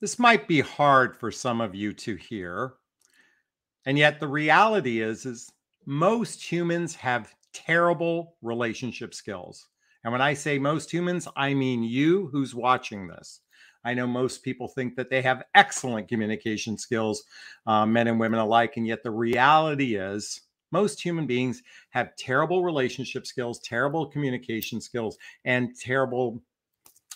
This might be hard for some of you to hear. And yet the reality is is most humans have terrible relationship skills. And when I say most humans, I mean you who's watching this. I know most people think that they have excellent communication skills, uh, men and women alike. And yet the reality is most human beings have terrible relationship skills, terrible communication skills, and terrible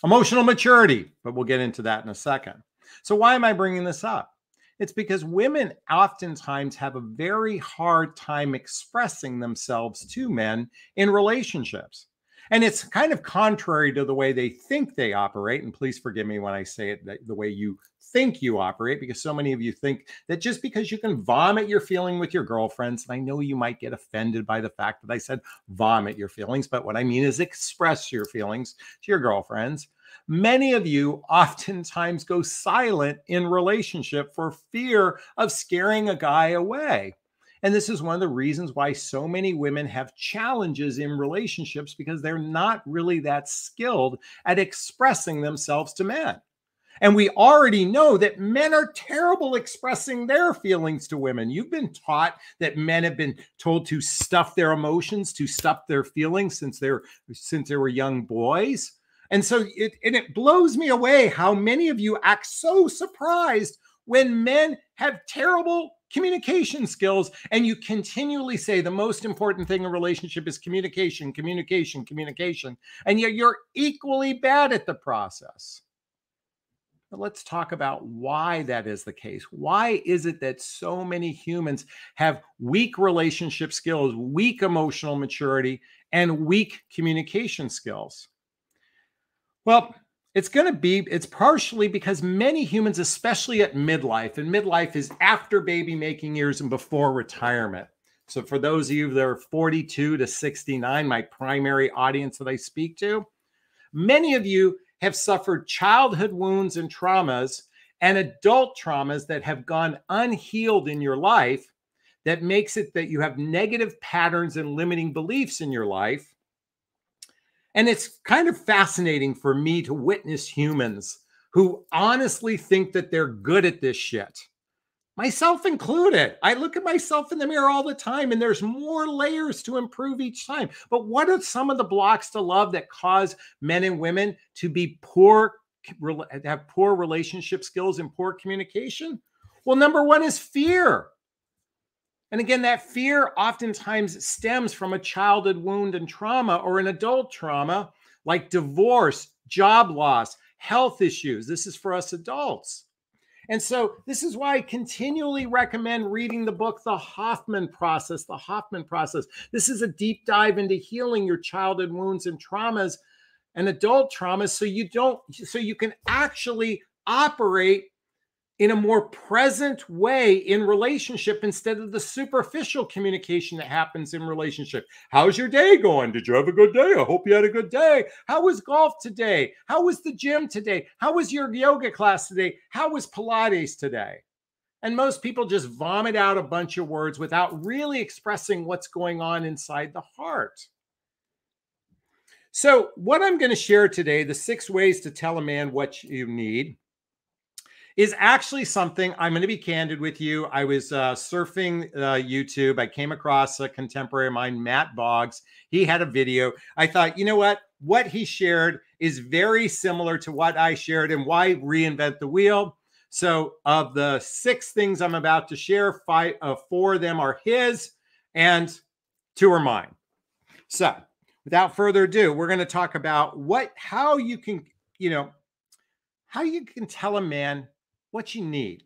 emotional maturity. But we'll get into that in a second. So, why am I bringing this up? It's because women oftentimes have a very hard time expressing themselves to men in relationships. And it's kind of contrary to the way they think they operate. And please forgive me when I say it the way you think you operate, because so many of you think that just because you can vomit your feeling with your girlfriends, and I know you might get offended by the fact that I said vomit your feelings, but what I mean is express your feelings to your girlfriends. Many of you oftentimes go silent in relationship for fear of scaring a guy away. And this is one of the reasons why so many women have challenges in relationships because they're not really that skilled at expressing themselves to men. And we already know that men are terrible expressing their feelings to women. You've been taught that men have been told to stuff their emotions, to stuff their feelings since they're since they were young boys. And so it and it blows me away how many of you act so surprised when men have terrible communication skills and you continually say the most important thing in relationship is communication communication communication and yet you're equally bad at the process. But let's talk about why that is the case. Why is it that so many humans have weak relationship skills weak emotional maturity and weak communication skills well it's going to be, it's partially because many humans, especially at midlife, and midlife is after baby making years and before retirement. So, for those of you that are 42 to 69, my primary audience that I speak to, many of you have suffered childhood wounds and traumas and adult traumas that have gone unhealed in your life that makes it that you have negative patterns and limiting beliefs in your life and it's kind of fascinating for me to witness humans who honestly think that they're good at this shit. Myself included. I look at myself in the mirror all the time and there's more layers to improve each time. But what are some of the blocks to love that cause men and women to be poor have poor relationship skills and poor communication? Well, number 1 is fear. And again, that fear oftentimes stems from a childhood wound and trauma or an adult trauma like divorce, job loss, health issues. This is for us adults. And so, this is why I continually recommend reading the book, The Hoffman Process. The Hoffman Process. This is a deep dive into healing your childhood wounds and traumas and adult traumas so you don't, so you can actually operate in a more present way in relationship instead of the superficial communication that happens in relationship. How's your day going? Did you have a good day? I hope you had a good day. How was golf today? How was the gym today? How was your yoga class today? How was Pilates today? And most people just vomit out a bunch of words without really expressing what's going on inside the heart. So, what I'm going to share today, the six ways to tell a man what you need is actually something I'm going to be candid with you. I was uh, surfing uh, YouTube. I came across a contemporary of mine, Mat Boggs. He had a video. I thought, you know what? What he shared is very similar to what I shared, and why reinvent the wheel? So, of the six things I'm about to share, five, uh, four of them are his, and two are mine. So, without further ado, we're going to talk about what, how you can, you know, how you can tell a man what you need.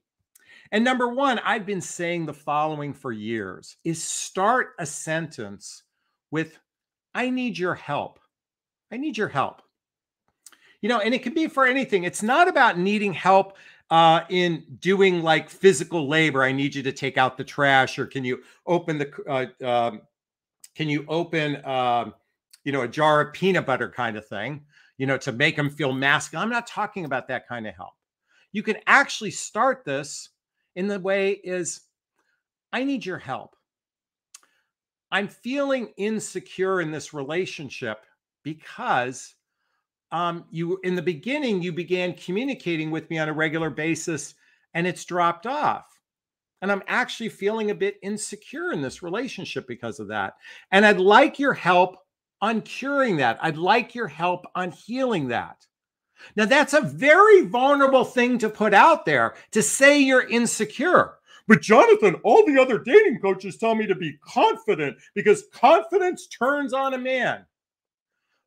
And number one, I've been saying the following for years is start a sentence with, I need your help. I need your help. You know, and it can be for anything. It's not about needing help uh, in doing like physical labor. I need you to take out the trash, or can you open the, uh, um, can you open, um, you know, a jar of peanut butter kind of thing, you know, to make them feel masculine. I'm not talking about that kind of help you can actually start this in the way is I need your help. I'm feeling insecure in this relationship because um, you in the beginning you began communicating with me on a regular basis and it's dropped off. And i'm actually feeling a bit insecure in this relationship because of that. And i'd like your help on curing that. I'd like your help on healing that now that's a very vulnerable thing to put out there to say you're insecure but jonathon all the other dating coaches tell me to be confident because confidence turns on a man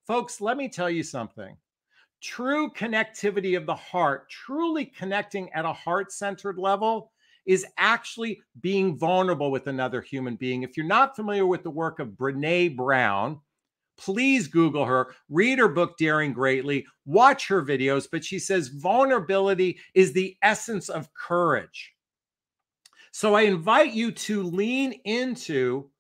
Folks, let me tell you something. True connectivity of the heart, truly connecting at a heart centered level, is actually being vulnerable with another human being. If you're not familiar with the work of Brene Brown, please Google her, read her book, Daring Greatly, watch her videos. But she says vulnerability is the essence of courage. So I invite you to lean into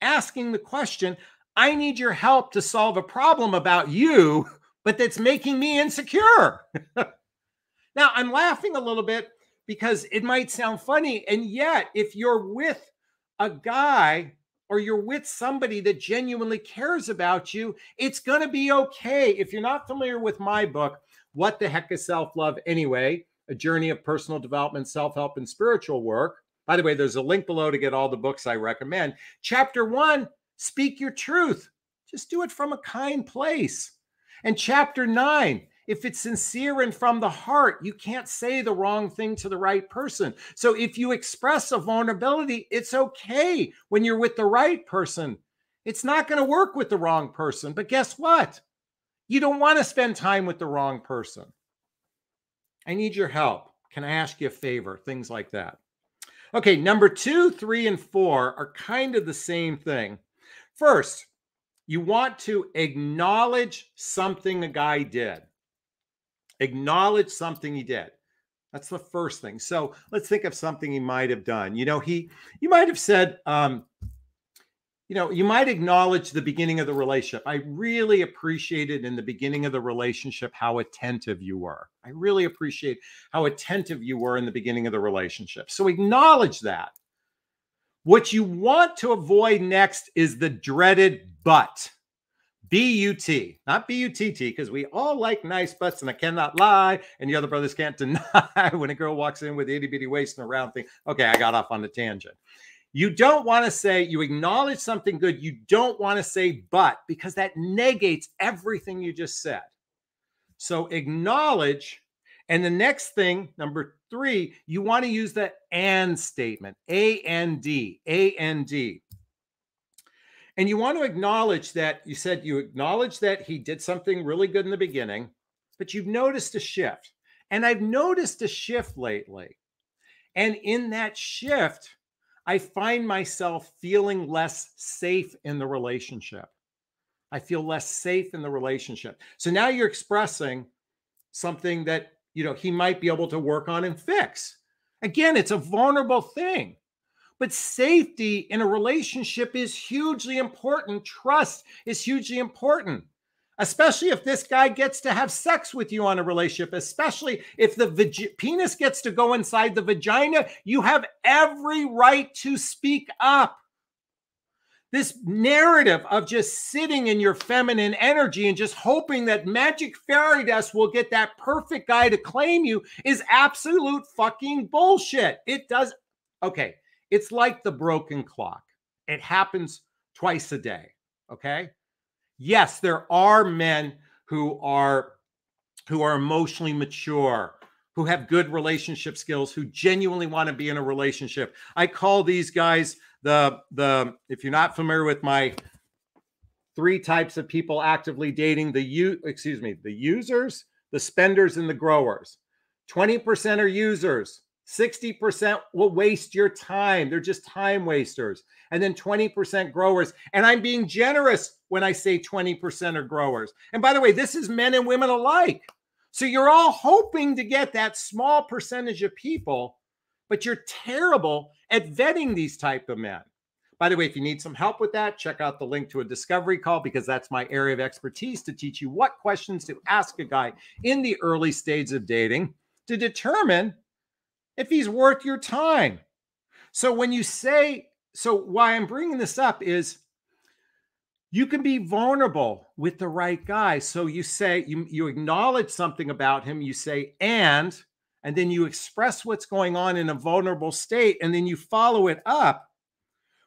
asking the question I need your help to solve a problem about you, but that's making me insecure. now, I'm laughing a little bit because it might sound funny. And yet, if you're with a guy or you're with somebody that genuinely cares about you, it's going to be okay. If you're not familiar with my book, What the Heck is Self Love Anyway? A Journey of Personal Development, Self Help, and Spiritual Work. By the way, there's a link below to get all the books I recommend. Chapter one Speak your truth. Just do it from a kind place. And chapter nine, if it's sincere and from the heart, you can't say the wrong thing to the right person. So if you express a vulnerability, it's okay when you're with the right person. It's not going to work with the wrong person. But guess what? You don't want to spend time with the wrong person. I need your help. Can I ask you a favor? Things like that. Okay, number two, three, and four are kind of the same thing. First, you want to acknowledge something a guy did. Acknowledge something he did. That's the first thing. So let's think of something he might have done. You know, he, you might have said, um, you know, you might acknowledge the beginning of the relationship. I really appreciated in the beginning of the relationship how attentive you were. I really appreciate how attentive you were in the beginning of the relationship. So acknowledge that. What you want to avoid next is the dreaded but. B U T, not B U T T, because we all like nice butts, and I cannot lie. And the other brothers can't deny when a girl walks in with itty bitty waist and a round thing. Okay, I got off on the tangent. You don't want to say, you acknowledge something good. You don't want to say but, because that negates everything you just said. So acknowledge. And the next thing, number three, you want to use the and statement, A N D, A N D. And you want to acknowledge that you said you acknowledge that he did something really good in the beginning, but you've noticed a shift. And I've noticed a shift lately. And in that shift, I find myself feeling less safe in the relationship. I feel less safe in the relationship. So now you're expressing something that you know, he might be able to work on and fix. Again, it's a vulnerable thing. But safety in a relationship is hugely important. Trust is hugely important, especially if this guy gets to have sex with you on a relationship, especially if the vag- penis gets to go inside the vagina. You have every right to speak up this narrative of just sitting in your feminine energy and just hoping that magic fairy dust will get that perfect guy to claim you is absolute fucking bullshit. It does. Okay. It's like the broken clock, it happens twice a day. Okay. Yes, there are men who are who are emotionally mature who have good relationship skills who genuinely want to be in a relationship i call these guys the the if you're not familiar with my three types of people actively dating the you excuse me the users the spenders and the growers 20% are users 60% will waste your time. They're just time wasters. And then 20% growers. And i'm being generous when i say 20% are growers. And by the way this is men and women alike. So you're all hoping to get that small percentage of people but you're terrible at vetting these type of men. By the way, if you need some help with that, check out the link to a discovery call because that's my area of expertise to teach you what questions to ask a guy in the early stages of dating to determine if he's worth your time. So when you say, so why I'm bringing this up is You can be vulnerable with the right guy. So you say, you, you acknowledge something about him, you say, and, and then you express what's going on in a vulnerable state, and then you follow it up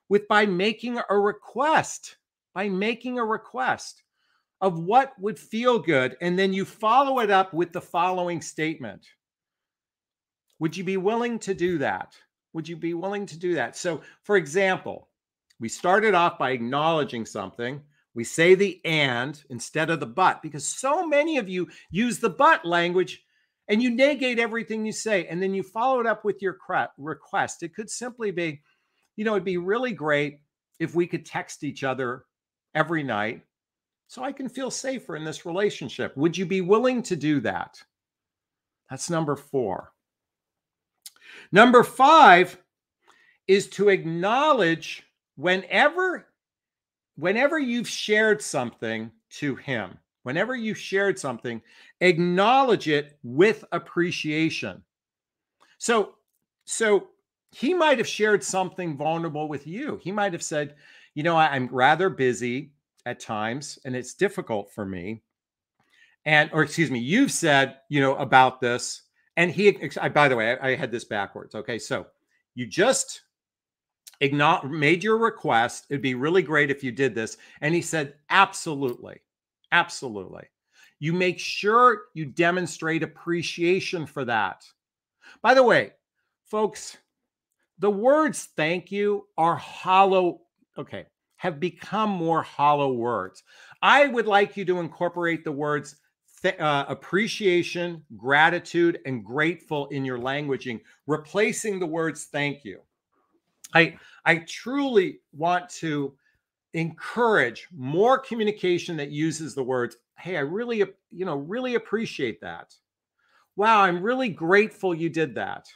with by making a request, by making a request of what would feel good. And then you follow it up with the following statement Would you be willing to do that? Would you be willing to do that? So, for example, we started off by acknowledging something. We say the and instead of the but because so many of you use the but language and you negate everything you say. And then you follow it up with your request. It could simply be, you know, it'd be really great if we could text each other every night so I can feel safer in this relationship. Would you be willing to do that? That's number four. Number five is to acknowledge whenever whenever you've shared something to him whenever you shared something acknowledge it with appreciation. So so he might have shared something vulnerable with you. He might have said you know i'm rather busy at times and it's difficult for me. And or excuse me you've said you know about this and he I, by the way I, I had this backwards okay? So you just made your request. It'd be really great if you did this. And he said absolutely. Absolutely. You make sure you demonstrate appreciation for that. By the way folks the words thank you are hollow okay have become more hollow words. I would like you to incorporate the words uh, appreciation, gratitude, and grateful in your languaging, replacing the words thank you. I, I truly want to encourage more communication that uses the words, hey, I really, you know, really appreciate that. Wow, I'm really grateful you did that.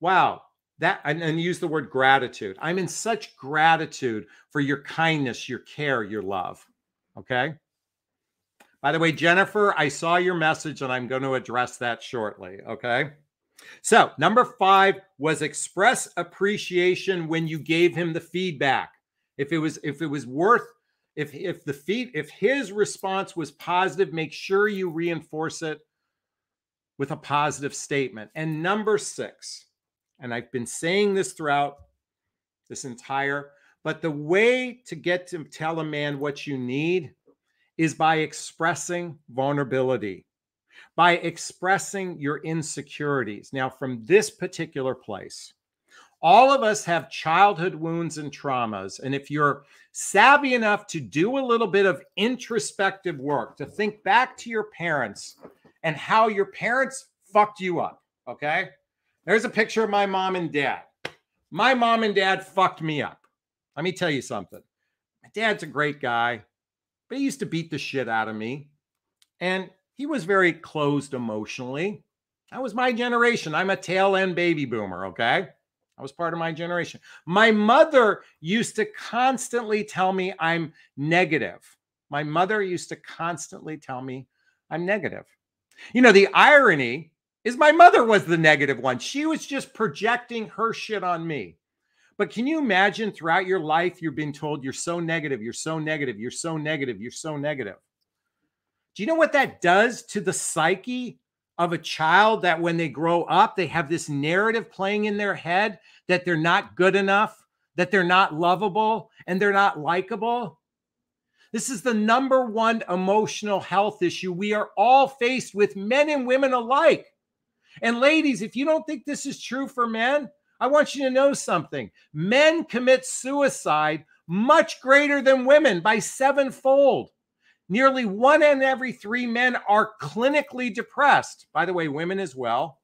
Wow, that and, and use the word gratitude. I'm in such gratitude for your kindness, your care, your love. Okay. By the way, Jennifer, I saw your message and I'm going to address that shortly. Okay. So, number five was express appreciation when you gave him the feedback. If it was, if it was worth, if if the feed, if his response was positive, make sure you reinforce it with a positive statement. And number six, and I've been saying this throughout this entire, but the way to get to tell a man what you need is by expressing vulnerability, by expressing your insecurities. Now, from this particular place, all of us have childhood wounds and traumas. And if you're savvy enough to do a little bit of introspective work, to think back to your parents and how your parents fucked you up, okay? There's a picture of my mom and dad. My mom and dad fucked me up. Let me tell you something. My dad's a great guy, but he used to beat the shit out of me. And he was very closed emotionally. That was my generation. I'm a tail end baby boomer, okay? I was part of my generation. My mother used to constantly tell me I'm negative. My mother used to constantly tell me I'm negative. You know, the irony is my mother was the negative one. She was just projecting her shit on me. But can you imagine throughout your life, you're being told you're so negative, you're so negative, you're so negative, you're so negative. Do you know what that does to the psyche of a child that when they grow up, they have this narrative playing in their head that they're not good enough, that they're not lovable, and they're not likable? This is the number one emotional health issue we are all faced with, men and women alike. And ladies, if you don't think this is true for men, I want you to know something. Men commit suicide much greater than women by sevenfold. Nearly one in every three men are clinically depressed. By the way, women as well.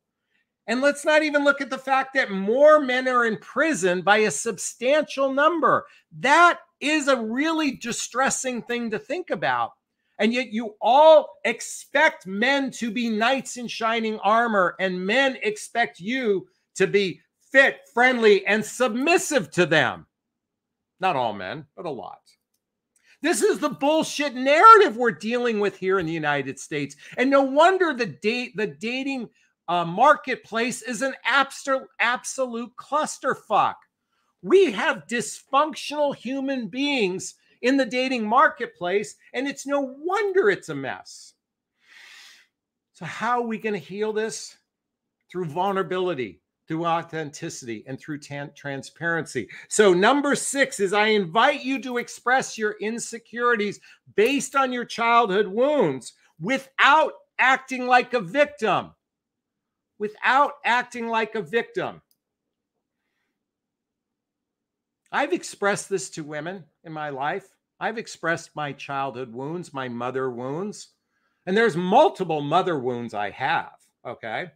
And let's not even look at the fact that more men are in prison by a substantial number. That is a really distressing thing to think about. And yet you all expect men to be knights in shining armor, and men expect you to be fit, friendly, and submissive to them. Not all men, but a lot. This is the bullshit narrative we're dealing with here in the United States. And no wonder the date the dating uh, marketplace is an absolute absolute clusterfuck. We have dysfunctional human beings in the dating marketplace. And it's no wonder it's a mess. So, how are we going to heal this? Through vulnerability, through authenticity, and through transparency. So, number six is I invite you to express your insecurities based on your childhood wounds without acting like a victim. Without acting like a victim. I've expressed this to women in my life. I've expressed my childhood wounds, my mother wounds. And there's multiple mother wounds I have. Okay.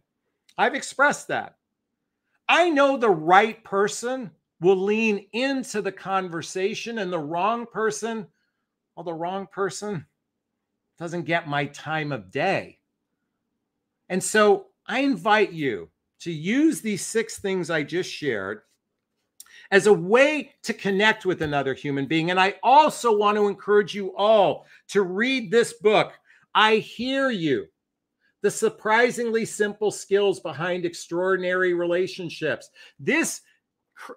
I've expressed that. I know the right person will lean into the conversation, and the wrong person, well, the wrong person doesn't get my time of day. And so I invite you to use these six things I just shared as a way to connect with another human being. And I also want to encourage you all to read this book, I Hear You The Surprisingly Simple Skills Behind Extraordinary Relationships. This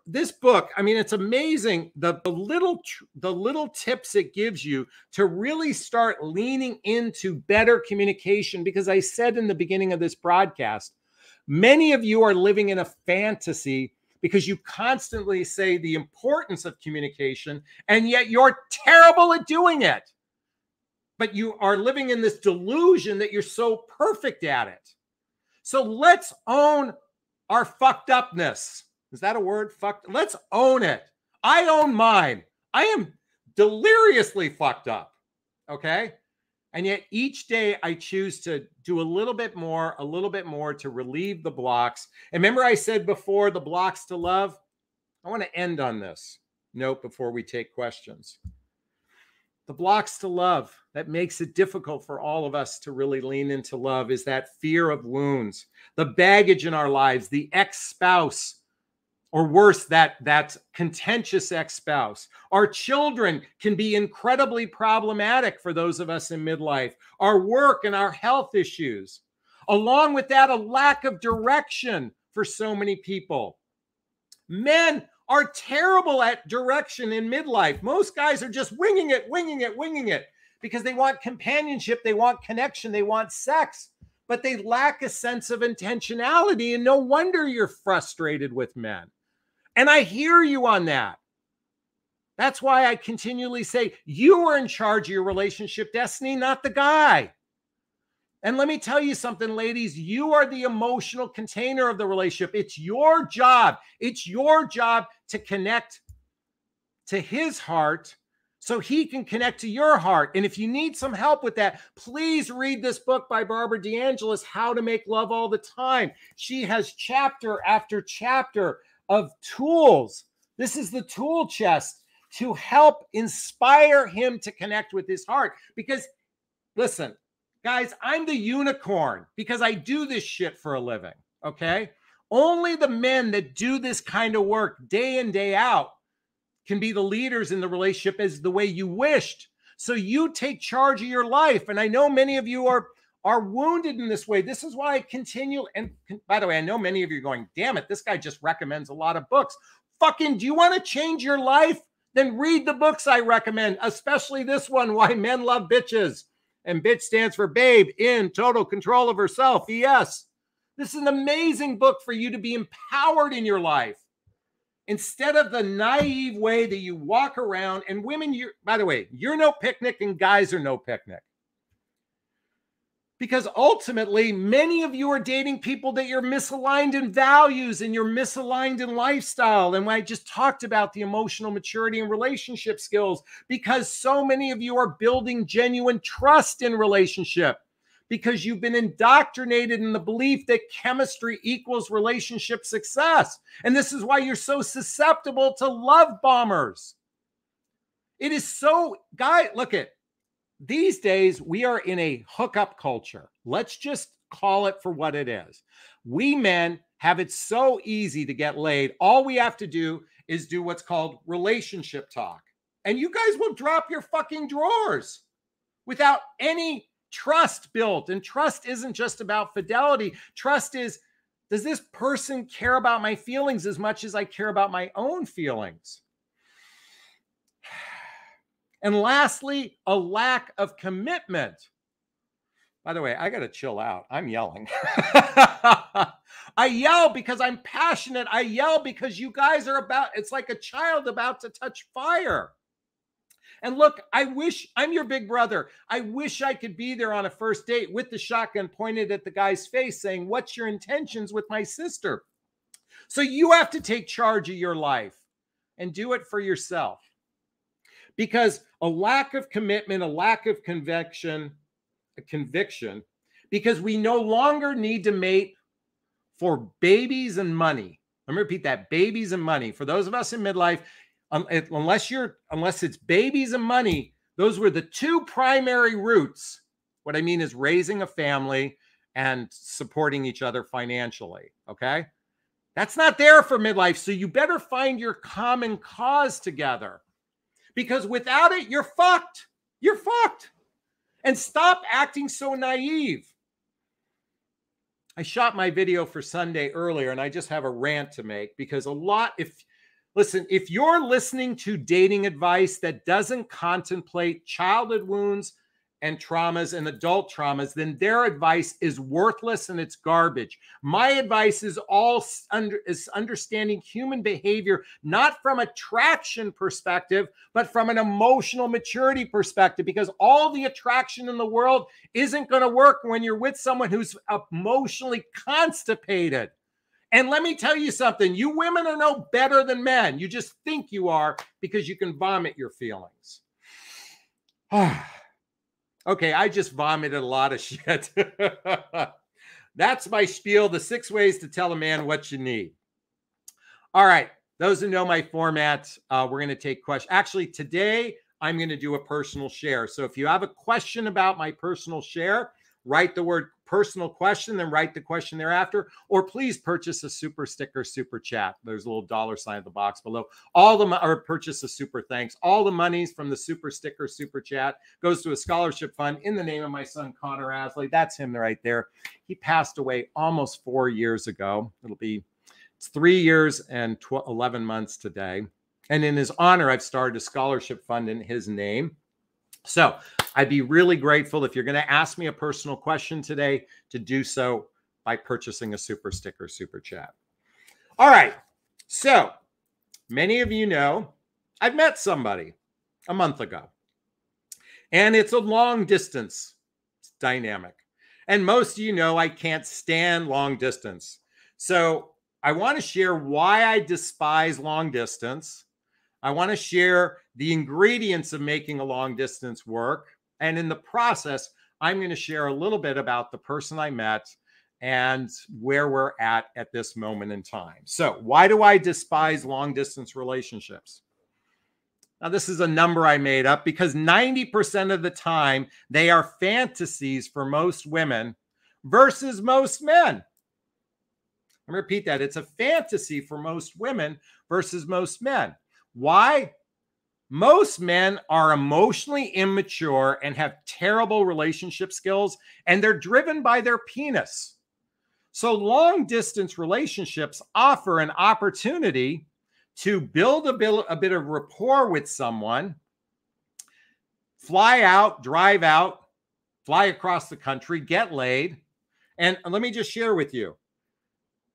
this book i mean it's amazing the, the little the little tips it gives you to really start leaning into better communication because i said in the beginning of this broadcast many of you are living in a fantasy because you constantly say the importance of communication and yet you're terrible at doing it but you are living in this delusion that you're so perfect at it so let's own our fucked upness is that a word? Fucked. Let's own it. I own mine. I am deliriously fucked up. Okay. And yet each day I choose to do a little bit more, a little bit more to relieve the blocks. And remember, I said before the blocks to love? I want to end on this note before we take questions. The blocks to love that makes it difficult for all of us to really lean into love is that fear of wounds, the baggage in our lives, the ex spouse or worse that that contentious ex-spouse. Our children can be incredibly problematic for those of us in midlife. Our work and our health issues along with that a lack of direction for so many people. Men are terrible at direction in midlife most guys are just winging it winging it winging it because they want companionship they want connection they want sex but they lack a sense of intentionality and no wonder you're frustrated with men and I hear you on that. That's why I continually say you are in charge of your relationship destiny, not the guy. And let me tell you something, ladies, you are the emotional container of the relationship. It's your job. It's your job to connect to his heart so he can connect to your heart. And if you need some help with that, please read this book by Barbara DeAngelis, How to Make Love All the Time. She has chapter after chapter of tools. This is the tool chest to help inspire him to connect with his heart. Because, listen, guys, I'm the unicorn because I do this shit for a living. Okay. Only the men that do this kind of work day in, day out can be the leaders in the relationship as the way you wished. So you take charge of your life. And I know many of you are are wounded in this way. This is why I continue. And by the way, I know many of you are going, damn it, this guy just recommends a lot of books. Fucking, do you want to change your life? Then read the books I recommend, especially this one, Why Men Love Bitches. And bitch stands for babe in total control of herself. Yes. This is an amazing book for you to be empowered in your life instead of the naive way that you walk around and women you by the way you're no picnic and guys are no picnic because ultimately many of you are dating people that you're misaligned in values and you're misaligned in lifestyle. And i just talked about the emotional maturity and relationship skills because so many of you are building genuine trust in relationship. Because you've been indoctrinated in the belief that chemistry equals relationship success. And this is why you're so susceptible to love bombers. It is so guy look at these days we are in a hookup culture. Let's just call it for what it is. We men have it so easy to get laid. All we have to do is do what's called relationship talk. And you guys will drop your fucking drawers without any trust built. And trust isn't just about fidelity. Trust is does this person care about my feelings as much as I care about my own feelings? And lastly, a lack of commitment. By the way, I got to chill out. I'm yelling. I yell because I'm passionate. I yell because you guys are about, it's like a child about to touch fire. And look, I wish I'm your big brother. I wish I could be there on a first date with the shotgun pointed at the guy's face saying, What's your intentions with my sister? So you have to take charge of your life and do it for yourself. Because a lack of commitment, a lack of conviction, a conviction, because we no longer need to mate for babies and money. Let me repeat that babies and money. For those of us in midlife, unless you're unless it's babies and money, those were the two primary roots. What I mean is raising a family and supporting each other financially. Okay. That's not there for midlife. So you better find your common cause together because without it, you're fucked. You're fucked. And stop acting so naive. I shot my video for Sunday earlier and I just have a rant to make because a lot, if listen, if you're listening to dating advice that doesn't contemplate childhood wounds, and traumas and adult traumas, then their advice is worthless and it's garbage. My advice is all under is understanding human behavior not from attraction perspective, but from an emotional maturity perspective because all the attraction in the world isn't going to work when you're with someone who's emotionally constipated. And let me tell you something, you women are no better than men. You just think you are because you can vomit your feelings. Ah. Okay, I just vomited a lot of shit. That's my spiel the six ways to tell a man what you need. All right, those who know my format, uh, we're going to take questions. Actually, today I'm going to do a personal share. So if you have a question about my personal share, write the word personal question, then write the question thereafter, or please purchase a super sticker, super chat. There's a little dollar sign at the box below. All the or purchase a super thanks. All the monies from the super sticker, super chat goes to a scholarship fund in the name of my son Connor Aslay. That's him right there. He passed away almost four years ago. It'll be it's three years and 12, 11 months today. And in his honor, I've started a scholarship fund in his name. So I'd be really grateful if you're going to ask me a personal question today to do so by purchasing a super sticker, super chat. All right. So many of you know I've met somebody a month ago, and it's a long distance dynamic. And most of you know I can't stand long distance. So I want to share why I despise long distance I want to share the ingredients of making a long distance work. And in the process, I'm going to share a little bit about the person I met and where we're at at this moment in time. So, why do I despise long distance relationships? Now, this is a number I made up because 90% of the time they are fantasies for most women versus most men. I repeat that it's a fantasy for most women versus most men. Why? Most men are emotionally immature and have terrible relationship skills, and they're driven by their penis. So, long distance relationships offer an opportunity to build a bit, a bit of rapport with someone, fly out, drive out, fly across the country, get laid. And let me just share with you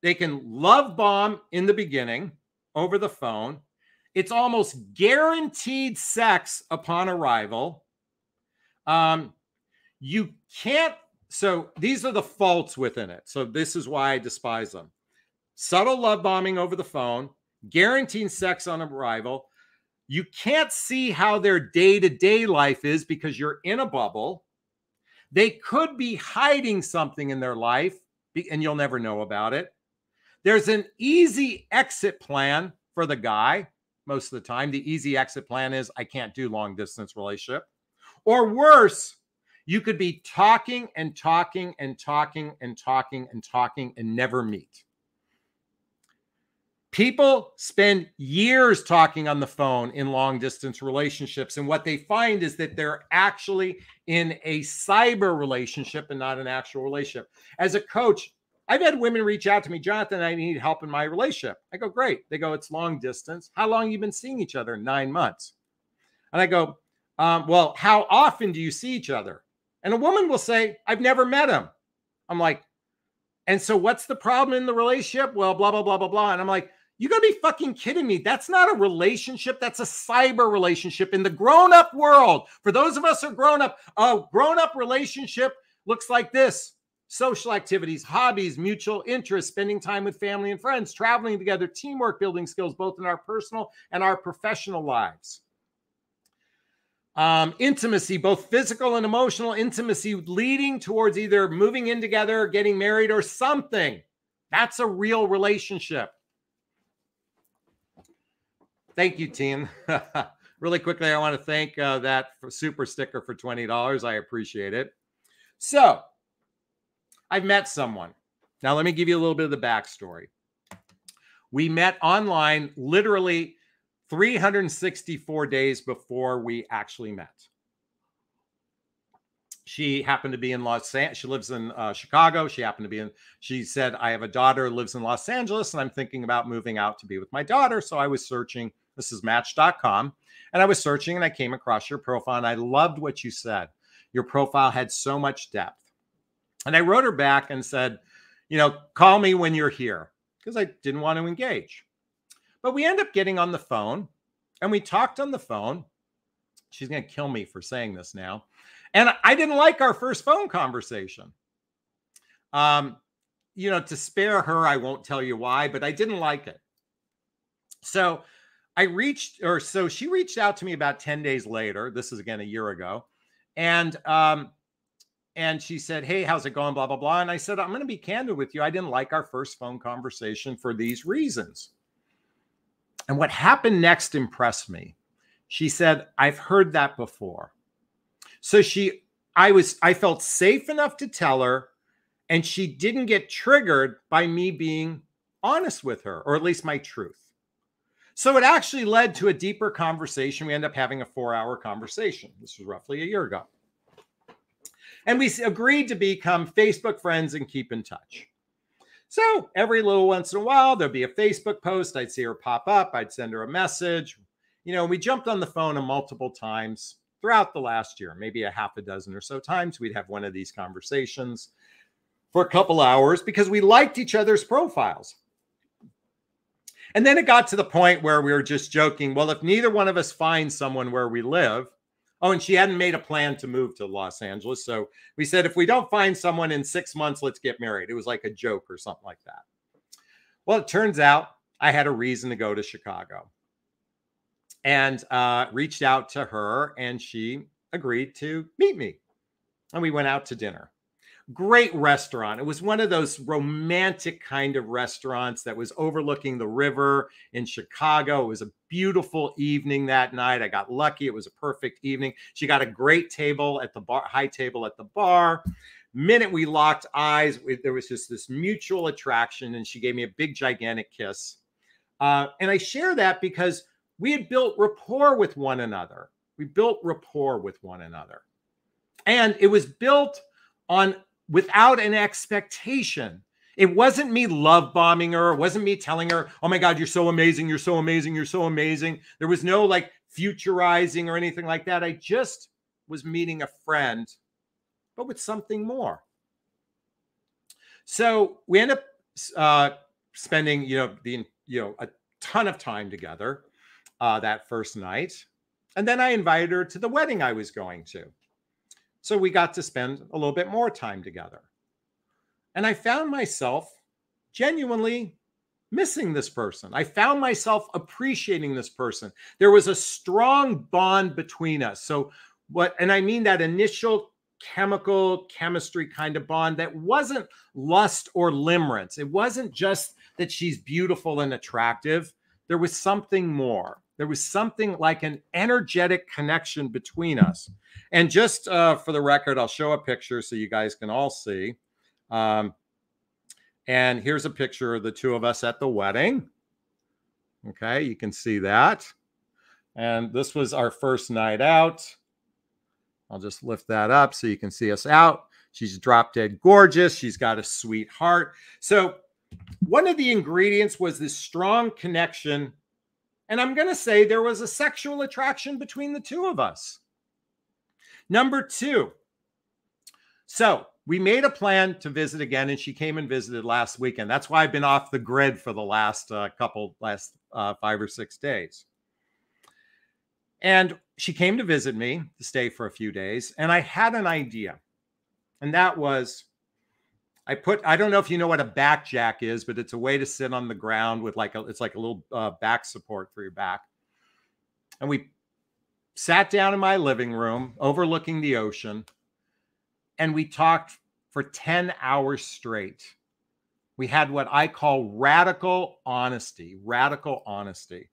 they can love bomb in the beginning over the phone it's almost guaranteed sex upon arrival. Um, you can't. So these are the faults within it. So this is why I despise them. Subtle love bombing over the phone, guaranteeing sex on arrival. You can't see how their day to day life is because you're in a bubble. They could be hiding something in their life and you'll never know about it. There's an easy exit plan for the guy most of the time. The easy exit plan is I can't do long distance relationship. Or worse, you could be talking and talking and talking and talking and talking and never meet. People spend years talking on the phone in long distance relationships. And what they find is that they're actually in a cyber relationship and not an actual relationship. As a coach, I've had women reach out to me, Jonathon, I need help in my relationship. I go, great. They go, it's long distance. How long you been seeing each other? Nine months. And I go, Um, well, how often do you see each other? And a woman will say, I've never met him. I'm like, and so what's the problem in the relationship? Well, blah, blah, blah, blah, blah. And I'm like, you gotta be fucking kidding me. That's not a relationship. That's a cyber relationship in the grown up world. For those of us who are grown up, a grown up relationship looks like this social activities, hobbies, mutual interests, spending time with family and friends, traveling together, teamwork, building skills, both in our personal and our professional lives. Um, intimacy, both physical and emotional intimacy, leading towards either moving in together, getting married, or something. That's a real relationship. Thank you, team. really quickly, I want to thank uh, that super sticker for $20. I appreciate it. So, I've met someone. Now, let me give you a little bit of the backstory. We met online literally 364 days before we actually met. She happened to be in Los Angeles. She lives in uh, Chicago. She happened to be in, she said, I have a daughter lives in Los Angeles and I'm thinking about moving out to be with my daughter. So I was searching, this is match.com, and I was searching and I came across your profile and I loved what you said. Your profile had so much depth. And I wrote her back and said, you know, call me when you're here because I didn't want to engage. But we end up getting on the phone and we talked on the phone. She's going to kill me for saying this now. And I didn't like our first phone conversation. Um, you know, to spare her, I won't tell you why, but I didn't like it. So I reached, or so she reached out to me about 10 days later. This is again a year ago. And um, and she said, Hey, how's it going? Blah, blah, blah. And I said, I'm going to be candid with you. I didn't like our first phone conversation for these reasons. And what happened next impressed me. She said, I've heard that before. So she, I was, I felt safe enough to tell her, and she didn't get triggered by me being honest with her, or at least my truth. So it actually led to a deeper conversation. We ended up having a four hour conversation. This was roughly a year ago. And we agreed to become Facebook friends and keep in touch. So every little once in a while, there'd be a Facebook post. I'd see her pop up. I'd send her a message. You know, we jumped on the phone a multiple times throughout the last year, maybe a half a dozen or so times. We'd have one of these conversations for a couple hours because we liked each other's profiles. And then it got to the point where we were just joking. Well, if neither one of us finds someone where we live, Oh, and she hadn't made a plan to move to Los Angeles. So we said, if we don't find someone in six months, let's get married. It was like a joke or something like that. Well, it turns out I had a reason to go to Chicago and uh, reached out to her, and she agreed to meet me. And we went out to dinner great restaurant. It was one of those romantic kind of restaurants that was overlooking the river in Chicago. It was a beautiful evening that night. I got lucky. It was a perfect evening. She got a great table at the bar, high table at the bar. Minute we locked eyes, there was just this mutual attraction, and she gave me a big, gigantic kiss. Uh, and I share that because we had built rapport with one another. We built rapport with one another. And it was built on without an expectation. It wasn't me love bombing her. It wasn't me telling her, oh my God, you're so amazing. You're so amazing. You're so amazing. There was no like futurizing or anything like that. I just was meeting a friend, but with something more. So we end up uh, spending, you know, the you know a ton of time together uh, that first night, and then I invited her to the wedding I was going to. So we got to spend a little bit more time together. And I found myself genuinely missing this person. I found myself appreciating this person. There was a strong bond between us. So, what, and I mean that initial chemical chemistry kind of bond that wasn't lust or limerence. It wasn't just that she's beautiful and attractive. There was something more. There was something like an energetic connection between us. And just uh, for the record, I'll show a picture so you guys can all see. Um, and here's a picture of the two of us at the wedding. Okay, you can see that. And this was our first night out. I'll just lift that up so you can see us out. She's drop dead gorgeous. She's got a sweet heart. So, one of the ingredients was this strong connection and I'm going to say there was a sexual attraction between the two of us. Number two, so we made a plan to visit again, and she came and visited last weekend. That's why I've been off the grid for the last uh, couple, last uh, five or six days. And she came to visit me to stay for a few days, and I had an idea, and that was I put I don't know if you know what a back jack is, but it's a way to sit on the ground with like a it's like a little uh, back support for your back. And we sat down in my living room overlooking the ocean and we talked for 10 hours straight. We had what I call radical honesty, radical honesty.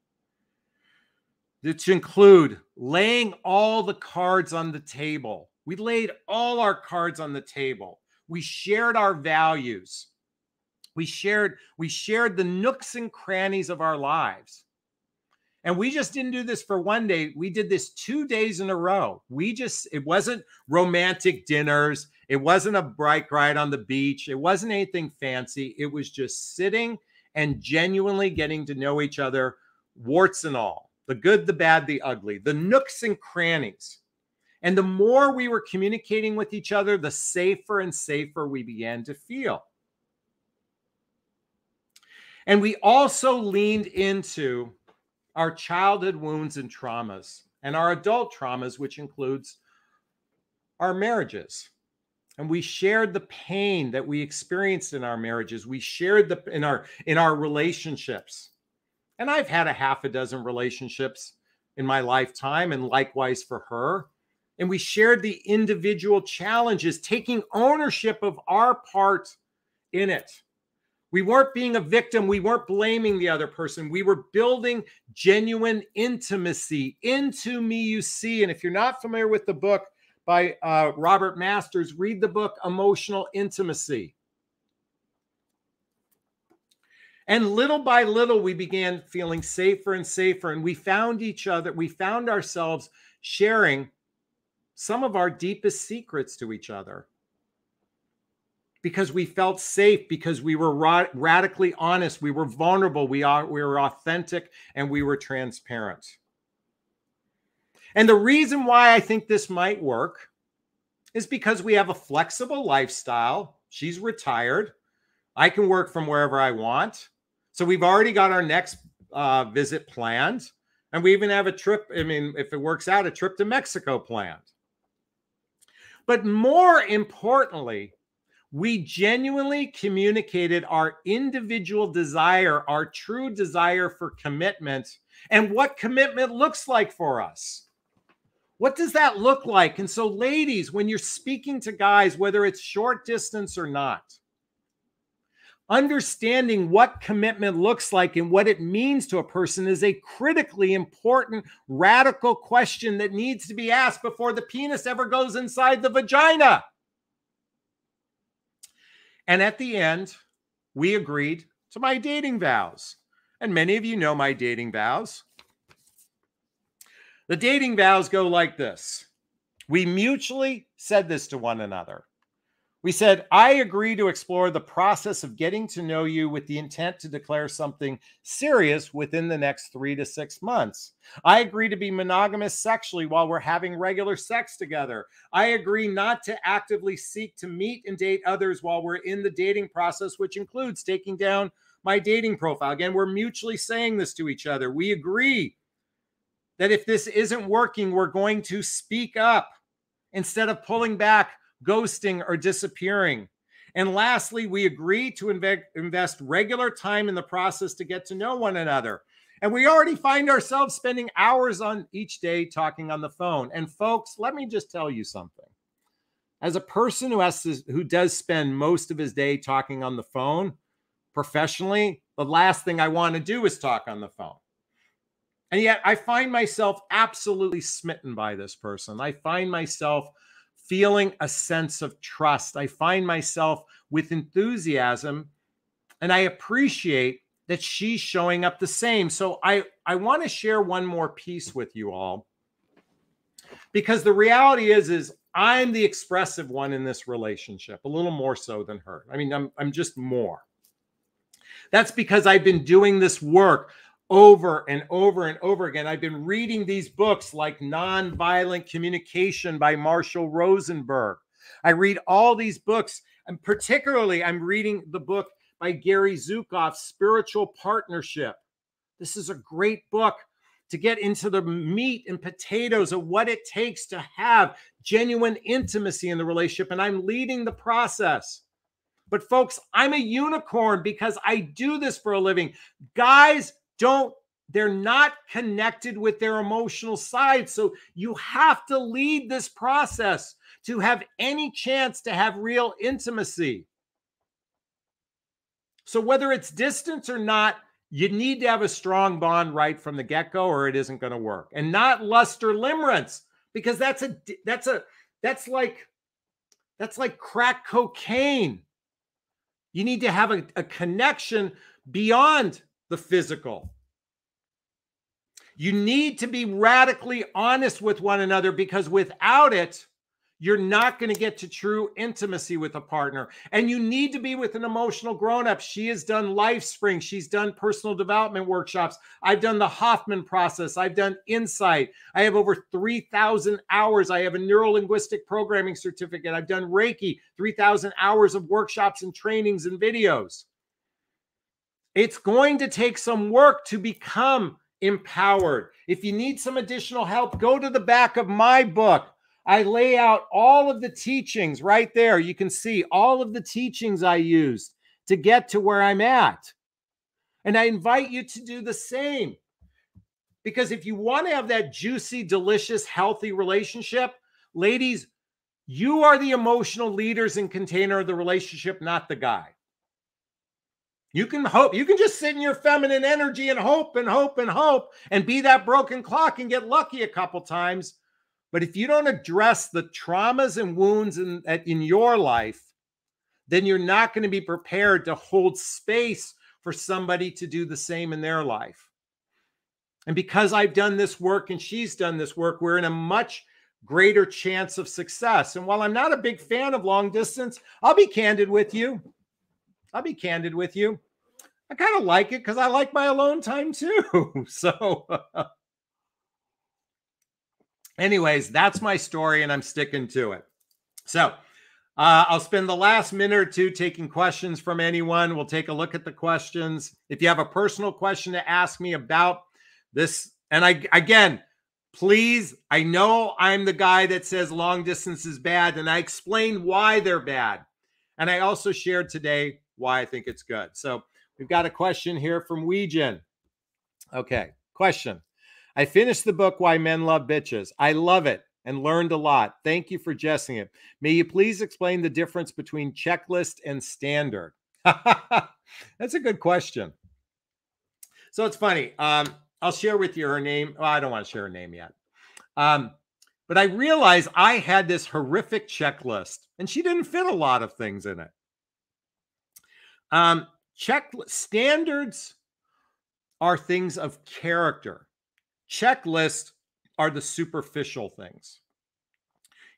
To include laying all the cards on the table. We laid all our cards on the table we shared our values. We shared we shared the nooks and crannies of our lives. And we just didn't do this for one day. We did this two days in a row. We just it wasn't romantic dinners. It wasn't a bright ride on the beach. It wasn't anything fancy. It was just sitting and genuinely getting to know each other warts and all the good the bad the ugly the nooks and crannies and the more we were communicating with each other, the safer and safer we began to feel. And we also leaned into our childhood wounds and traumas and our adult traumas, which includes our marriages. And we shared the pain that we experienced in our marriages. We shared the in our in our relationships. And I've had a half a dozen relationships in my lifetime, and likewise for her and we shared the individual challenges, taking ownership of our part in it. We weren't being a victim. We weren't blaming the other person. We were building genuine intimacy into me, you see. And if you're not familiar with the book by uh, Robert Masters, read the book Emotional Intimacy. And little by little, we began feeling safer and safer. And we found each other, we found ourselves sharing some of our deepest secrets to each other. Because we felt safe because we were ra- radically honest we were vulnerable we are we were authentic and we were transparent. And the reason why i think this might work is because we have a flexible lifestyle. She's retired. I can work from wherever i want. So we've already got our next uh, visit planned. And we even have a trip i mean if it works out a trip to mexico planned but more importantly, we genuinely communicated our individual desire, our true desire for commitment, and what commitment looks like for us. What does that look like? And so, ladies, when you're speaking to guys, whether it's short distance or not, understanding what commitment looks like and what it means to a person is a critically important radical question that needs to be asked before the penis ever goes inside the vagina. And at the end, we agreed to my dating vows. And many of you know my dating vows. The dating vows go like this We mutually said this to one another. We said, I agree to explore the process of getting to know you with the intent to declare something serious within the next three to six months. I agree to be monogamous sexually while we're having regular sex together. I agree not to actively seek to meet and date others while we're in the dating process, which includes taking down my dating profile. Again, we're mutually saying this to each other. We agree that if this isn't working, we're going to speak up instead of pulling back ghosting, or disappearing. And lastly, we agree to inve- invest regular time in the process to get to know one another. And we already find ourselves spending hours on each day talking on the phone. And folks, let me just tell you something. As a person who has to, who does spend most of his day talking on the phone professionally, the last thing I want to do is talk on the phone. And yet I find myself absolutely smitten by this person. I find myself feeling a sense of trust. I find myself with enthusiasm and I appreciate that she's showing up the same. So I I want to share one more piece with you all. Because the reality is is I'm the expressive one in this relationship, a little more so than her. I mean, I'm I'm just more. That's because I've been doing this work over and over and over again. I've been reading these books like Nonviolent Communication by Marshall Rosenberg. I read all these books, and particularly, I'm reading the book by Gary Zukav, Spiritual Partnership. This is a great book to get into the meat and potatoes of what it takes to have genuine intimacy in the relationship. And I'm leading the process. But, folks, I'm a unicorn because I do this for a living. Guys don't, they're not connected with their emotional side. So, you have to lead this process to have any chance to have real intimacy. So, whether it's distance or not, you need to have a strong bond right from the get-go or it isn't going to work. And not lust or limerence because that's a that's a that's like that's like crack cocaine. You need to have a, a connection beyond the physical. You need to be radically honest with one another because without it, you're not going to get to true intimacy with a partner. And you need to be with an emotional grown up. She has done LifeSpring. She's done personal development workshops. I've done the Hoffman process. I've done Insight. I have over 3,000 hours. I have a neuro linguistic programming certificate. I've done Reiki, 3,000 hours of workshops and trainings and videos. It's going to take some work to become empowered. If you need some additional help, go to the back of my book I lay out all of the teachings right there. You can see all of the teachings I used to get to where I'm at. And I invite you to do the same. Because if you want to have that juicy, delicious, healthy relationship, ladies, you are the emotional leaders and container of the relationship, not the guy. You can hope, you can just sit in your feminine energy and hope and hope and hope and be that broken clock and get lucky a couple times. But if you don't address the traumas and wounds in, in your life, then you're not going to be prepared to hold space for somebody to do the same in their life. And because I've done this work and she's done this work, we're in a much greater chance of success. And while I'm not a big fan of long distance, I'll be candid with you. I'll be candid with you. I kind of like it because I like my alone time too. so anyways, that's my story, and I'm sticking to it. So uh, I'll spend the last minute or two taking questions from anyone. We'll take a look at the questions. If you have a personal question to ask me about this, and I again, please, I know I'm the guy that says long distance is bad, and I explain why they're bad. And I also shared today why I think it's good. So we've got a question here from Weejan. Okay, question. I finished the book Why Men Love Bitches. I love it and learned a lot. Thank you for jesting it. May you please explain the difference between checklist and standard? That's a good question. So it's funny. Um, I'll share with you her name. Well, I don't want to share her name yet. Um, but I realized I had this horrific checklist, and she didn't fit a lot of things in it. Um, check standards are things of character. Checklists are the superficial things.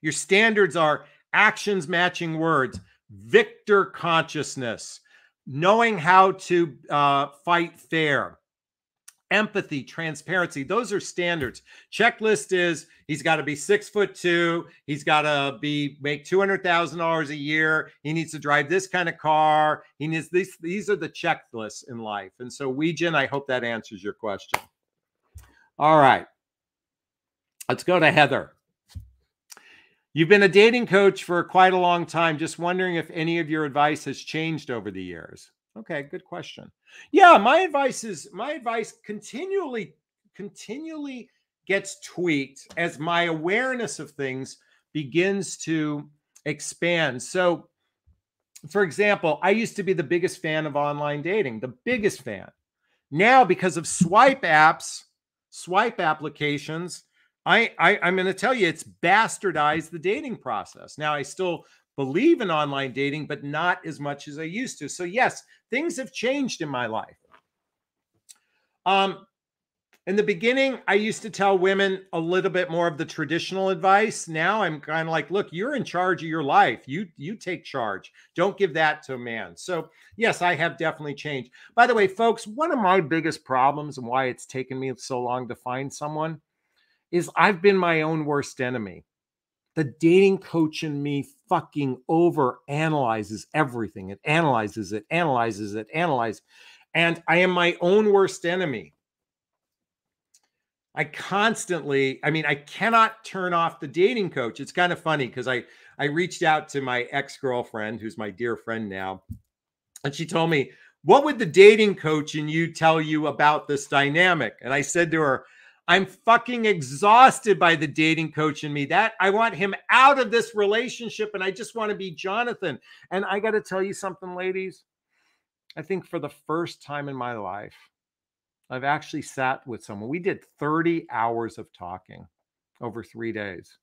Your standards are actions matching words, victor consciousness, knowing how to uh, fight fair, empathy, transparency. Those are standards. Checklist is he's got to be six foot two. He's got to be make two hundred thousand dollars a year. He needs to drive this kind of car. He needs these. These are the checklists in life. And so, Weejan, I hope that answers your question. All right. Let's go to Heather. You've been a dating coach for quite a long time. Just wondering if any of your advice has changed over the years. Okay, good question. Yeah, my advice is my advice continually continually gets tweaked as my awareness of things begins to expand. So, for example, I used to be the biggest fan of online dating, the biggest fan. Now, because of swipe apps, swipe applications, I, I I'm going to tell you it's bastardized the dating process. Now I still believe in online dating, but not as much as I used to. So yes, things have changed in my life. Um, in the beginning, I used to tell women a little bit more of the traditional advice. Now I'm kind of like, look, you're in charge of your life. You you take charge. Don't give that to a man. So yes, I have definitely changed. By the way, folks, one of my biggest problems and why it's taken me so long to find someone is I've been my own worst enemy. The dating coach in me fucking over analyzes everything. It analyzes it, analyzes it, analyzes. And I am my own worst enemy. I constantly, I mean, I cannot turn off the dating coach. It's kind of funny because I I reached out to my ex-girlfriend, who's my dear friend now, and she told me, What would the dating coach and you tell you about this dynamic? And I said to her, I'm fucking exhausted by the dating coach in me. That I want him out of this relationship and I just want to be Jonathon. And I got to tell you something, ladies. I think for the first time in my life, I've actually sat with someone. We did 30 hours of talking over three days.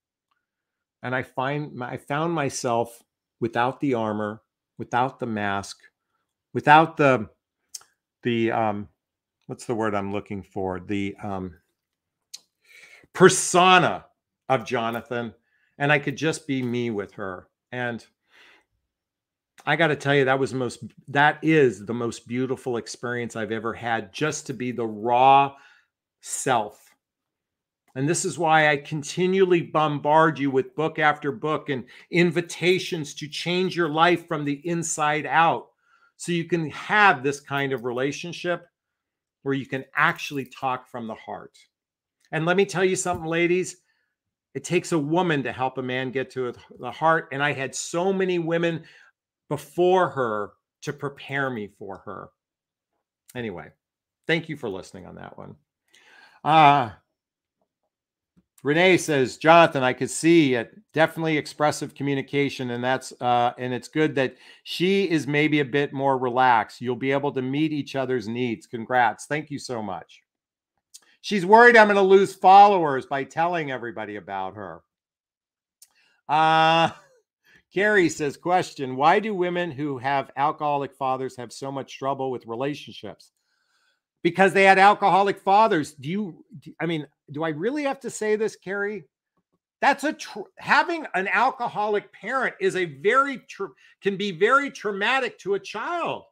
And I find I found myself without the armor, without the mask, without the the um what's the word I'm looking for? The um persona of Jonathon. And I could just be me with her. And I got to tell you, that was the most, that is the most beautiful experience I've ever had just to be the raw self. And this is why I continually bombard you with book after book and invitations to change your life from the inside out so you can have this kind of relationship where you can actually talk from the heart. And let me tell you something, ladies. It takes a woman to help a man get to the heart. And I had so many women before her to prepare me for her. Anyway, thank you for listening on that one. Uh, Renee says, Jonathon, I could see it. Definitely expressive communication, and that's uh, and it's good that she is maybe a bit more relaxed. You'll be able to meet each other's needs. Congrats. Thank you so much. She's worried I'm going to lose followers by telling everybody about her. Uh Carrie says, question Why do women who have alcoholic fathers have so much trouble with relationships? Because they had alcoholic fathers. Do you, I mean, do I really have to say this, Carrie? That's a having an alcoholic parent is a very can be very traumatic to a child.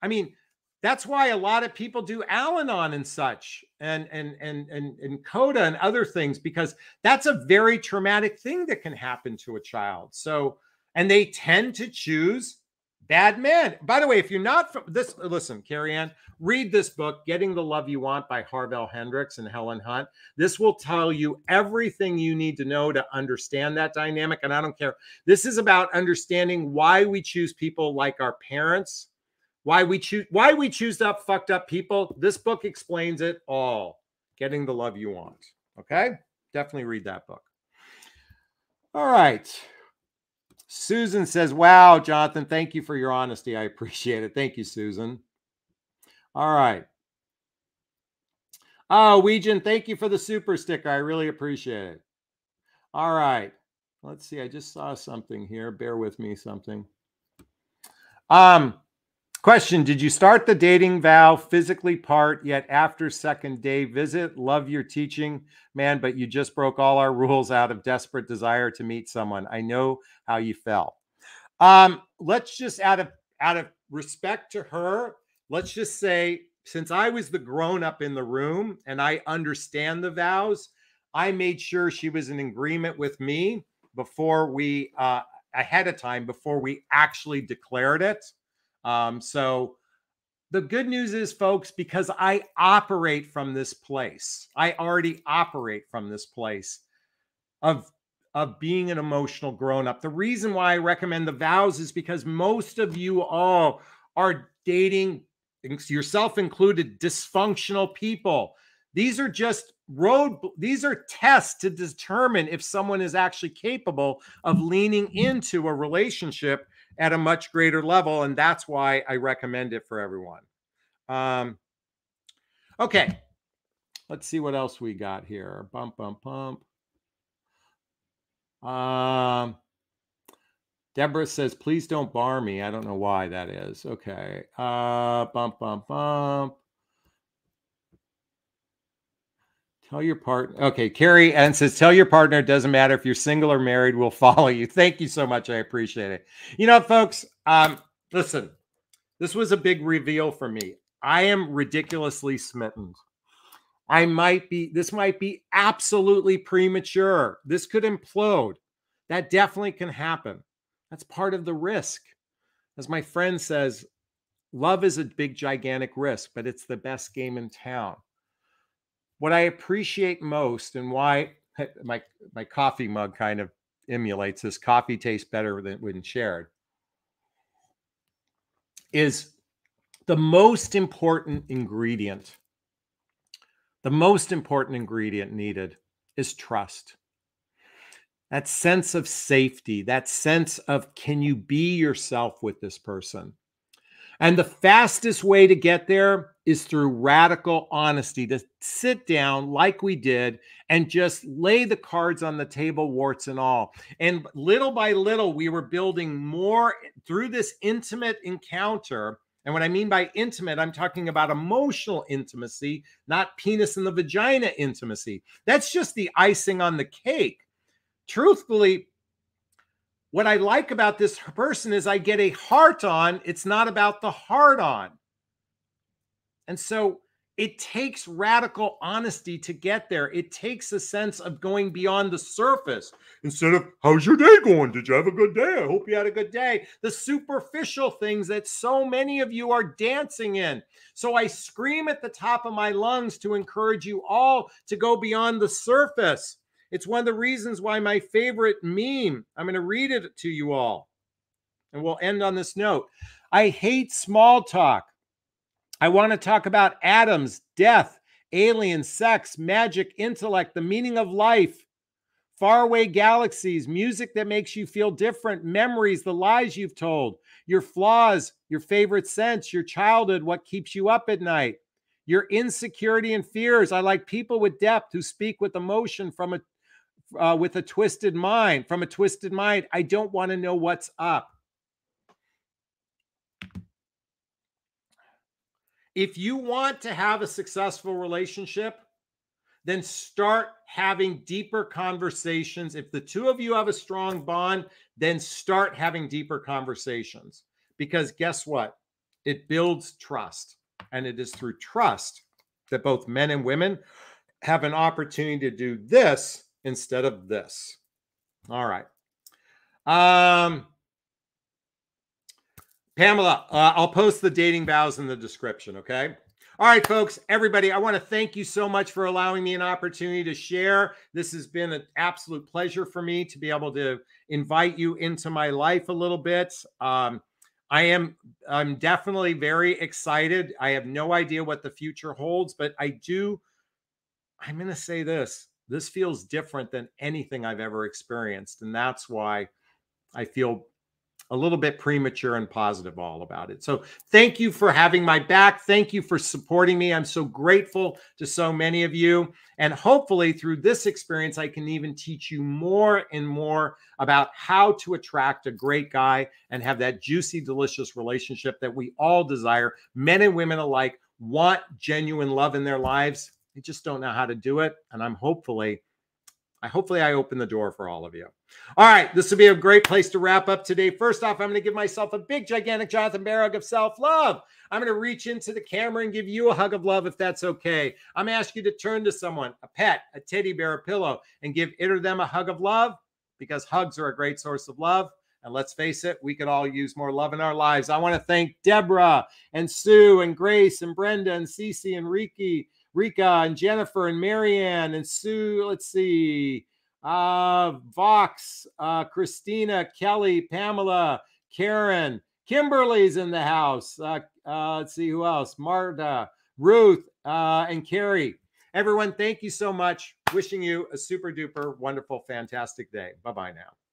I mean, that's why a lot of people do Al-Anon and such and and and and and CODA and other things because that's a very traumatic thing that can happen to a child. So and they tend to choose bad men. By the way, if you're not from this, listen, Carrie Ann, read this book, Getting the Love You Want by Harville Hendrix and Helen Hunt. This will tell you everything you need to know to understand that dynamic. And I don't care. This is about understanding why we choose people like our parents why we choose why we choose up fucked up people. This book explains it all. Getting the love you want. Okay? Definitely read that book. All right. Susan says, Wow, Jonathon, thank you for your honesty. I appreciate it. Thank you, Susan. All right. Oh, Weejan, thank you for the super sticker. I really appreciate it. All right. Let's see. I just saw something here. Bear with me something. Um, Question Did you start the dating vow physically part yet after second day visit? Love your teaching, man, but you just broke all our rules out of desperate desire to meet someone. I know how you felt. Um, let's just out of out of respect to her, let's just say since I was the grown up in the room and I understand the vows, I made sure she was in agreement with me before we uh ahead of time before we actually declared it. Um, so the good news is, folks, because I operate from this place, I already operate from this place of of being an emotional grown up. The reason why I recommend the vows is because most of you all are dating, yourself included, dysfunctional people. These are just road, these are tests to determine if someone is actually capable of leaning into a relationship at a much greater level. And that's why I recommend it for everyone. Um, okay. Let's see what else we got here. Bump, bump, bump. Um, Deborah says, please don't bar me. I don't know why that is. Okay. Uh, bump, bump, bump. Tell your partner. Okay, Carrie Ann says, tell your partner it doesn't matter if you're single or married, we'll follow you. Thank you so much. I appreciate it. You know, folks, um, listen, this was a big reveal for me. I am ridiculously smitten. I might be, this might be absolutely premature. This could implode. That definitely can happen. That's part of the risk. As my friend says, love is a big, gigantic risk, but it's the best game in town what I appreciate most and why my my coffee mug kind of emulates this coffee tastes better than when shared is the most important ingredient the most important ingredient needed is trust. That sense of safety that sense of can you be yourself with this person? And the fastest way to get there is through radical honesty to sit down like we did and just lay the cards on the table, warts and all. And little by little, we were building more through this intimate encounter. And what I mean by intimate, I'm talking about emotional intimacy, not penis and the vagina intimacy. That's just the icing on the cake. Truthfully, what I like about this person is I get a heart on. It's not about the heart on. And so it takes radical honesty to get there. It takes a sense of going beyond the surface instead of, how's your day going? Did you have a good day? I hope you had a good day. The superficial things that so many of you are dancing in. So I scream at the top of my lungs to encourage you all to go beyond the surface. It's one of the reasons why my favorite meme, I'm going to read it to you all, and we'll end on this note. I hate small talk. I want to talk about atoms, death, alien sex, magic, intellect, the meaning of life, faraway galaxies, music that makes you feel different, memories, the lies you've told, your flaws, your favorite sense, your childhood, what keeps you up at night, your insecurity and fears. I like people with depth who speak with emotion from a uh, with a twisted mind, from a twisted mind. I don't want to know what's up. If you want to have a successful relationship, then start having deeper conversations. If the two of you have a strong bond, then start having deeper conversations. Because guess what? It builds trust. And it is through trust that both men and women have an opportunity to do this instead of this. All right. Um, Pamela, uh, I'll post the dating vows in the description. Okay. All right, folks, everybody, I want to thank you so much for allowing me an opportunity to share. This has been an absolute pleasure for me to be able to invite you into my life a little bit. Um, I am I'm definitely very excited. I have no idea what the future holds, but I do I'm going to say this. This feels different than anything I've ever experienced and that's why I feel a little bit premature and positive all about it. So thank you for having my back. Thank you for supporting me. I'm so grateful to so many of you. And hopefully through this experience, I can even teach you more and more about how to attract a great guy and have that juicy, delicious relationship that we all desire. Men and women alike want genuine love in their lives. They just don't know how to do it. And I'm hopefully I hopefully I open the door for all of you. All right, this will be a great place to wrap up today. First off, I'm going to give myself a big, gigantic Jonathon Bear hug of self-love. I'm going to reach into the camera and give you a hug of love if that's okay. I'm going to ask you to turn to someone, a pet, a teddy bear, a pillow, and give it or them a hug of love because hugs are a great source of love. And let's face it, we could all use more love in our lives. I want to thank Deborah and Sue and Grace and Brenda and Cece and Riki Rika and Jennifer and Marianne and Sue. Let's see. Uh, Vox, uh, Christina, Kelly, Pamela, Karen, Kimberly's in the house. Uh, uh, let's see who else. Marta, Ruth, uh, and Carrie. Everyone, thank you so much. Wishing you a super duper wonderful, fantastic day. Bye bye now.